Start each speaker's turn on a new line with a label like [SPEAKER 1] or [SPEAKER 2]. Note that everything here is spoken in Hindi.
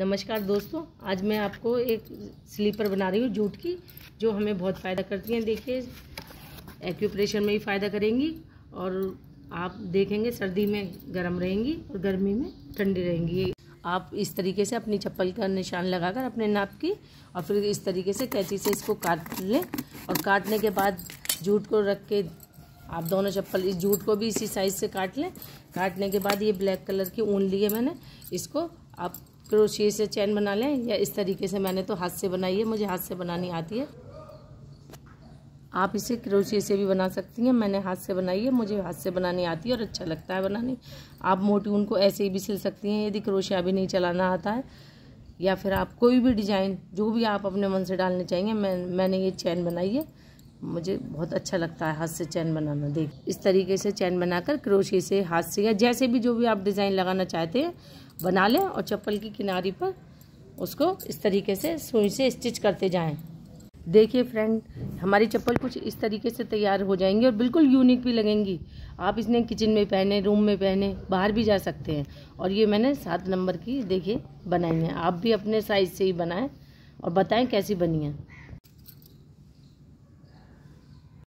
[SPEAKER 1] नमस्कार दोस्तों, आज मैं आपको एक स्लीपर बना रही हूँ जूट की, जो हमें बहुत फ़ायदा करती हैं। देखिए, एक्यूप्रेशर में भी फ़ायदा करेंगी और आप देखेंगे, सर्दी में गर्म रहेंगी और गर्मी में ठंडी रहेंगी। आप इस तरीके से अपनी चप्पल का निशान लगाकर अपने नाप की और फिर इस तरीके से कैंची से इसको काट लें और काटने के बाद जूट को रख के आप दोनों चप्पल इस जूट को भी इसी साइज़ से काट लें। काटने के बाद ये ब्लैक कलर की ऊन ली है मैंने, इसको आप क्रोशिए से चैन बना लें, या इस तरीके से मैंने तो हाथ से बनाई है, मुझे हाथ से बनानी आती है। आप इसे क्रोशिए से भी बना सकती हैं, मैंने हाथ से बनाई है, मुझे हाथ से बनानी आती है और अच्छा लगता है बनानी। आप मोटी ऊन को ऐसे ही भी सिल सकती हैं, यदि क्रोशिया भी नहीं चलाना आता है, या फिर आप कोई भी डिज़ाइन, जो भी आप अपने मन से डालने चाहेंगे, मैं, मैंने ये चैन बनाई है, मुझे बहुत अच्छा लगता है हाथ से चैन बनाना, देख। इस तरीके से चैन बनाकर क्रोशिए से, हाथ से, या जैसे भी जो भी आप डिज़ाइन लगाना चाहते हैं बना लें और चप्पल की किनारी पर उसको इस तरीके से सुई से स्टिच करते जाएँ। देखिए फ्रेंड, हमारी चप्पल कुछ इस तरीके से तैयार हो जाएँगी और बिल्कुल यूनिक भी लगेंगी। आप इसने किचन में पहने, रूम में पहने, बाहर भी जा सकते हैं। और ये मैंने सात नंबर की, देखिए, बनाई है। आप भी अपने साइज़ से ही बनाएँ और बताएँ कैसी बनी है।